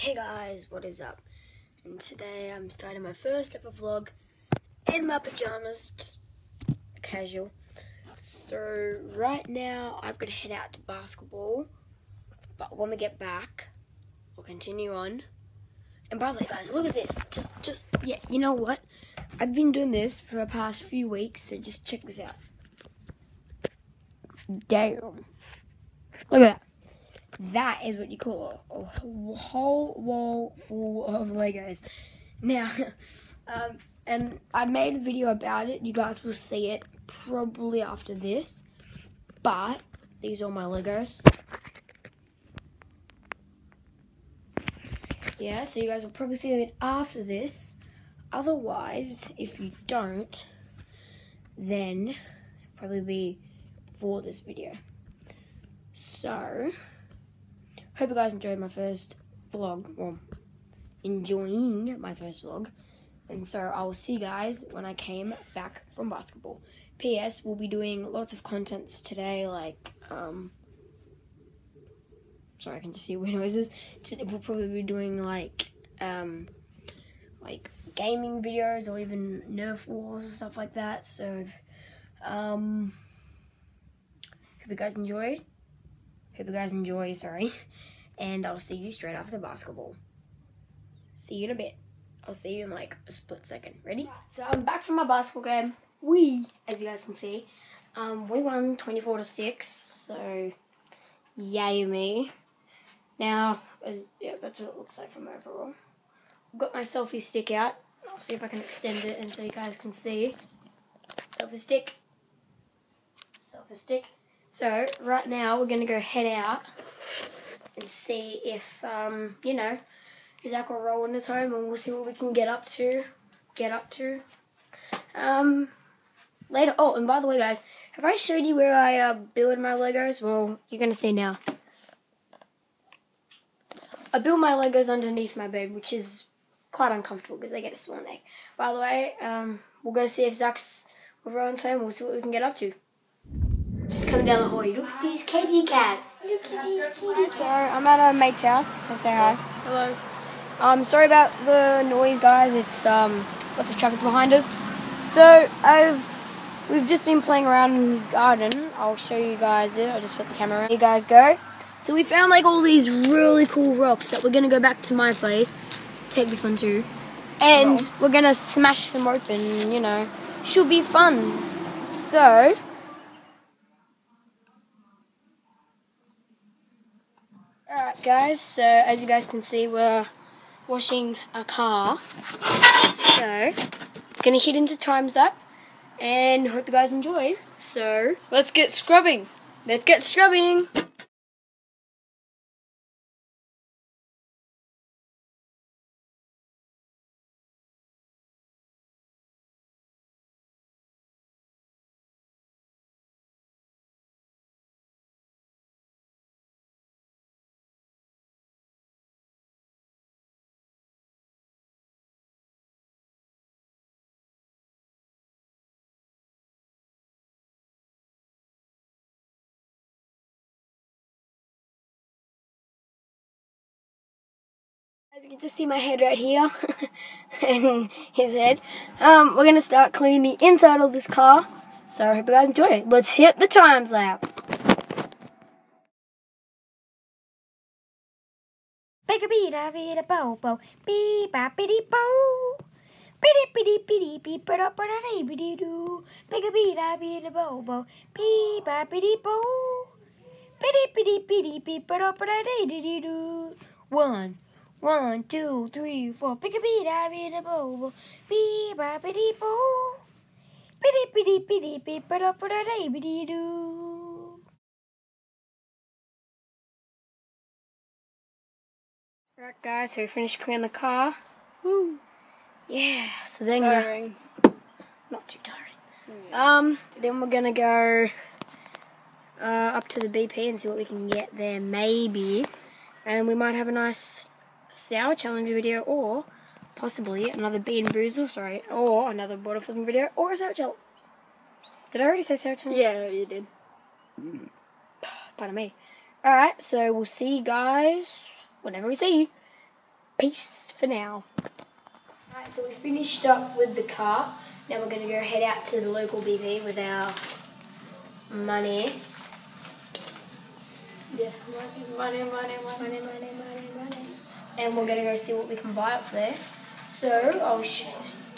Hey guys, what is up? And today I'm starting my first ever vlog in my pajamas, just casual. So right now I've got to head out to basketball, but when we get back, we'll continue on. And by the way, guys, look at this. Just, just yeah, you know what? I've been doing this for the past few weeks, so just check this out. Damn. Look at that. That is what you call a, whole wall full of Legos. Now, um, and I made a video about it. You guys will see it probably after this. But these are my Legos. Yeah, so you guys will probably see it after this. Otherwise, if you don't, then probably be for this video. So, hope you guys enjoyed my first vlog, Well, enjoying my first vlog. And so I will see you guys when I came back from basketball. P.S. We'll be doing lots of contents today, like, um, sorry, I can just see weird noises. Today we'll probably be doing, like, um, like, gaming videos or even Nerf wars or stuff like that. So, um, hope you guys enjoyed. Hope you guys enjoy, sorry. And I'll see you straight after the basketball. See you in a bit. I'll see you in like a split second. Ready? So I'm back from my basketball game. We, as you guys can see, um, we won 24 to 6. So, yay me. Now, as, yeah, that's what it looks like from overall. I've got my selfie stick out. I'll see if I can extend it and so you guys can see. Selfie stick. Selfie stick. So, right now, we're going to go head out and see if, um, you know, Zach will roll in his home and we'll see what we can get up to. Get up to. Um, later. Oh, and by the way, guys, have I showed you where I uh, build my Legos? Well, you're going to see now. I build my Legos underneath my bed, which is quite uncomfortable because they get a sore neck. By the way, um, we'll go see if Zach's with Rowan's home. And we'll see what we can get up to. Just coming down the hall. Look at these kitty cats. Look at these kitties. So I'm at a mate's house. I say hi. Hello. Um, sorry about the noise, guys. It's um, lots of traffic behind us. So I've we've just been playing around in his garden. I'll show you guys it. I'll just flip the camera. Around. Here you guys go. So we found like all these really cool rocks that we're gonna go back to my place. Take this one too, and we're gonna smash them open. You know, should be fun. So. Alright guys, so as you guys can see we're washing a car. So it's gonna hit into times that and hope you guys enjoy. So Let's get scrubbing. let's get scrubbing. You can just see my head right here and his head. Um, we're gonna start cleaning the inside of this car. So I hope you guys enjoy it. Let's hit the times lap. Big a beat a beat a bow bow beep a bitty bow. Bitty bitty bitty beep it up and a bitty doo. Big a beat a beat a bow bow beep a bitty bow. Bitty bitty bitty beep it up and a diddy doo. One. One, two, three, four. Pick a beat, I beat a bow, bow. Beep, ba, bitty, bow. Bitty, bitty, bitty, beep, ba, da, ba, da, day, bitty, doo. Alright, guys, so we finished cleaning the car. Woo. Yeah, so then we're Tiring. not too tiring. Um, then we're gonna go uh, up to the BP and see what we can get there, maybe. And we might have a nice sour challenge video, or possibly another Bean Boozle, sorry, or another bottle flipping video, or a sour challenge. Did I already say sour challenge? Yeah, you did. Pardon me. Alright, so we'll see you guys whenever we see you. Peace for now. Alright, so we finished up with the car. Now we're going to go head out to the local BP with our money. Yeah, money, money, money, Money, money, money, money. And we're going to go see what we can buy up there. So I'll, sh-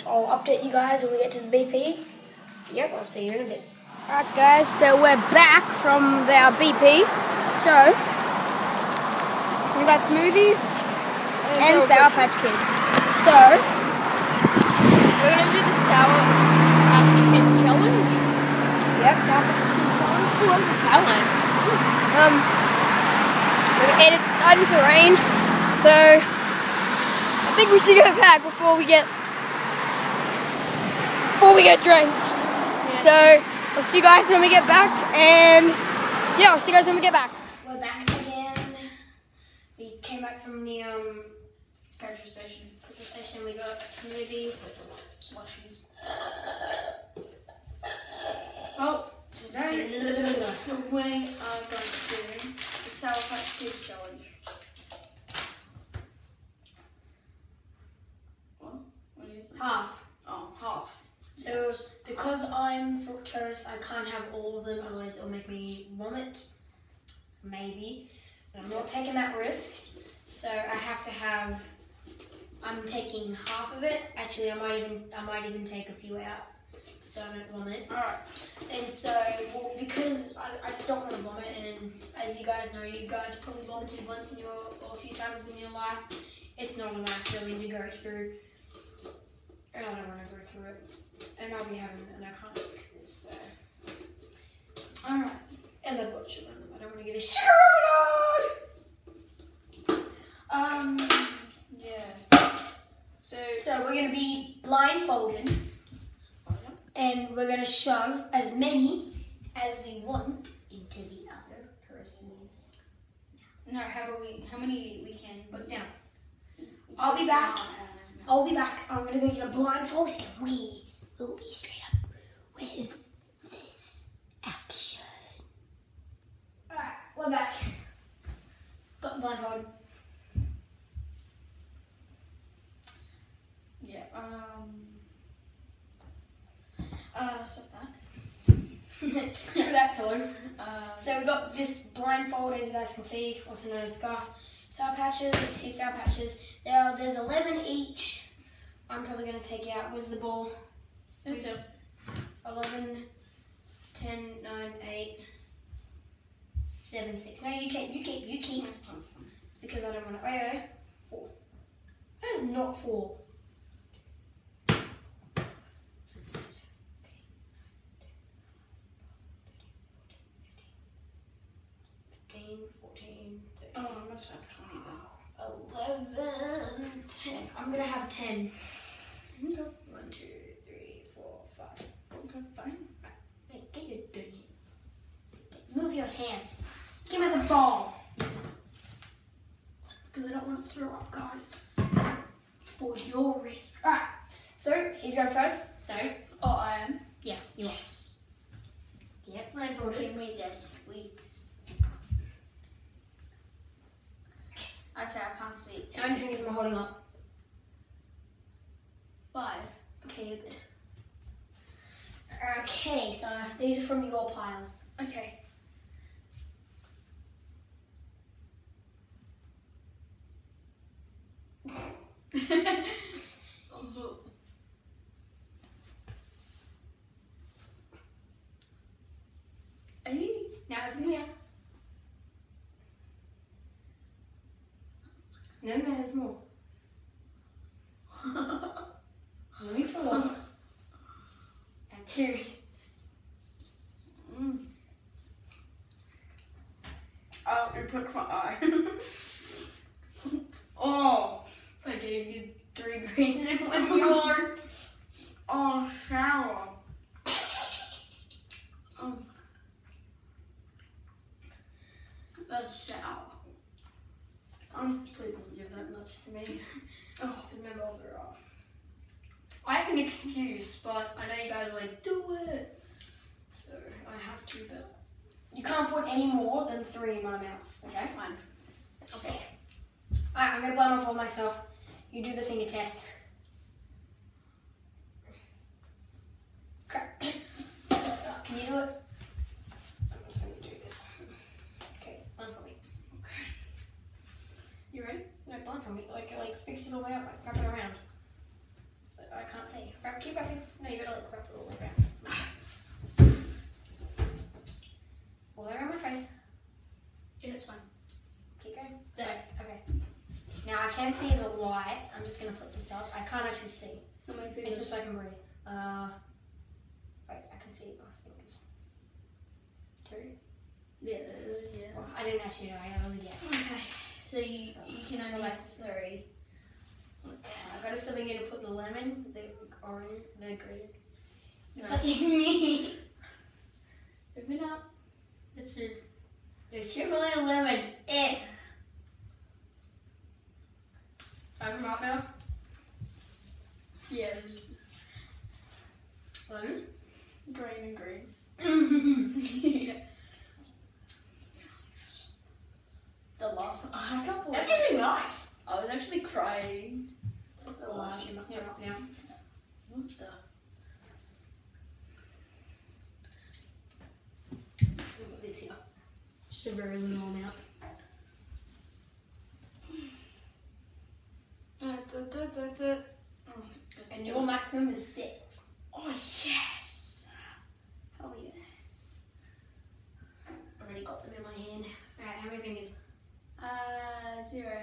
I'll update you guys when we get to the BP. Yep, I'll see you in a bit. Alright guys, so we're back from our BP. So, we got smoothies and Sour Patch Kids. So, We're gonna do the sour patch kid challenge. yep, Sour Patch Kids challenge. Who wants the challenge? Um, and it's starting to rain, so I think we should go back before we get before we get drenched. So I'll see you guys when we get back, and yeah, I'll see you guys when we get back. We're back again. We came back from the um Petrol station. petrol station. We got some smoothies, slushies. Well, today we are going to do the sour patch kids challenge. What? What is it? Half. Oh, half. So because I'm fructose, I can't have all of them, otherwise it'll make me vomit. Maybe. But I'm not taking that risk. So I have to have I'm taking half of it. Actually I might even I might even take a few out. So I don't vomit. Alright. And so well, because I, I just don't want to vomit and as you guys know, you guys probably vomited once in your or a few times in your life. It's not a nice feeling to go through. And I don't want to go through it and I'll be having and I can't fix this. So. Alright. And I've got sugar in them. I don't want to get a sugar overload. Um, yeah. So, So we're gonna be blindfolded, and we're gonna shove as many as we want into the other person's. no, how about we, how many we can Put down. I'll be back. No, no, no, no. I'll be back. I'm gonna go get a blindfold, and we will be straight up with this action. Alright, we're back. Got the blindfold. Yeah, um. Uh, stop that. Screw that pillow. Uh, So we got this blindfold, as you guys can see, also known as scarf. Sour patches, these sour patches. Now there's 11 each. I'm probably gonna take out. Where's the ball? It's a 11, 10, 9, 8, 7, 6. No, you keep, you keep, you keep. It's because I don't want to. Oh, yeah. Four. That is not four. Fifteen, fourteen, Oh, thirteen, I must have 20 then. eleven, ten. I'm gonna have ten. Okay. One, two, three, four, five. Okay, fine. Hey, get your dirty hands. Move your hands. Give me the ball. Because I don't want to throw up, guys. It's for your risk. Alright, so he's going first. So, Oh, I am. yeah, you Yes. are. Get blindfolded. Give me that sweets. Okay, I can't see. How many fingers am I holding up? Five. Okay, you're good. Okay, so these are from your pile. Okay. Are you? Now over here. There's more. There's only. Mm. Oh, it pricked my eye. oh, I gave you three greens and one yard. oh, shower. Oh. That's sour. Please don't give that much to me. Oh, my mouth are off. I have an excuse, but I know you guys are like, do it. So I have to, but you can't put any more than three in my mouth. Okay. Fine. Okay. Alright, I'm gonna blindfold myself. You do the finger test. Can you do it? I'm just gonna do this. Okay, one for me. Okay. You ready? For me. Like, like fix it all the way up, like wrap it around. So I can't see. Wrap, keep wrapping. No, you gotta like wrap it all the way around. All around my face. Yeah, it's fine. Keep going. So, okay. Now I can see the light. I'm just gonna flip this up. I can't actually see. How many It's fingers? just so I can breathe. Uh, wait, I can see my fingers. Two. yeah, yeah. Well, I didn't actually know. I was a guess. Okay. So you you can only have three. I got a feeling you're gonna put the lemon, the orange, the green. No. Open up. It's a the Chevrolet lemon. Eh. Open up now. Yes. Lemon. Green and green. yeah. The last I can't believe That's actually nice. I was actually crying. The last you must up now. What the? So put this here. Just a very little amount. Uh, da, da, da, da. Oh, good. And is six. oh yes. Hell yeah. Already got them in my hand. Alright, how many fingers? Uh, zero.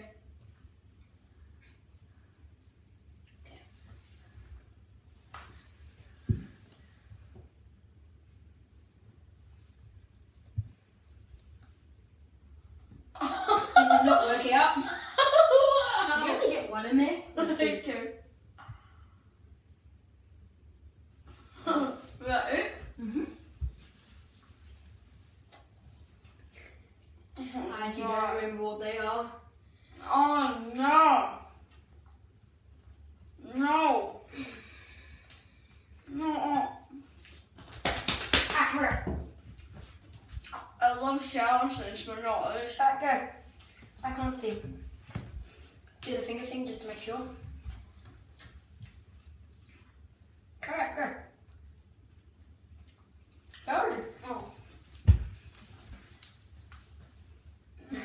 Not work out. Did you only get one in there? Two? Okay. that it? Mm-hmm. I do not remember what they are. Oh no! No! No! Ah, hurry. I love shower scents, but not this. Alright, go. I can't see. Do the finger thing just to make sure. Alright, go. Go. Oh. Okay.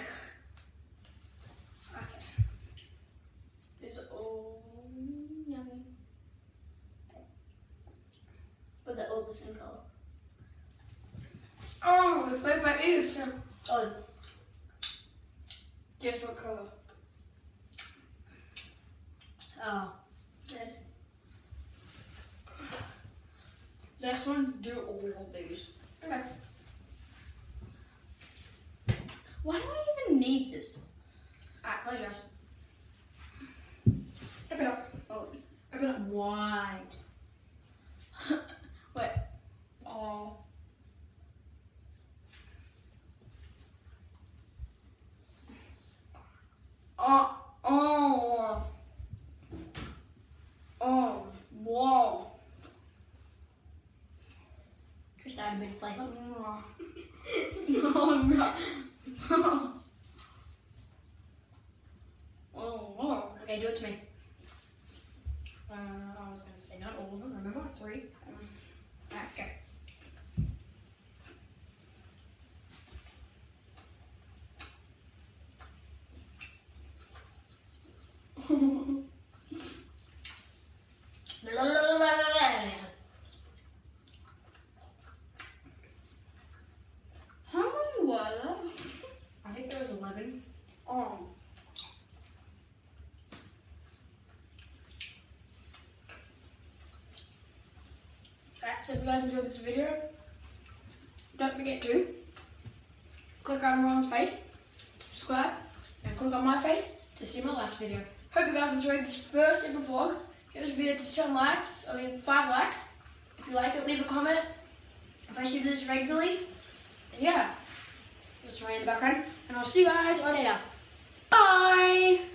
It's all yummy. But they're all the same color. Oh, it's like my ears. Oh, Guess what color? Oh. Next one, do all of these. Okay. Why do I even need this? Alright, close your eyes. Open up. Oh, Open up wide. wait. Oh, oh. Oh, wow. Just add a bit of flavour. No, no. oh, wow. Okay, do it to me. Uh, I was going to say not all of them, remember? Three. Alright, go. How many were there? I think there was 11. Oh. So if you guys enjoyed this video, don't forget to click on Ron's face, subscribe, and click on my face to see my last video. Hope you guys enjoyed this first ever vlog. Give this video to 10 likes, I mean 5 likes. If you like it, leave a comment. If I should do this regularly. And yeah, that's Ray in the background. And I'll see you guys on later. Bye!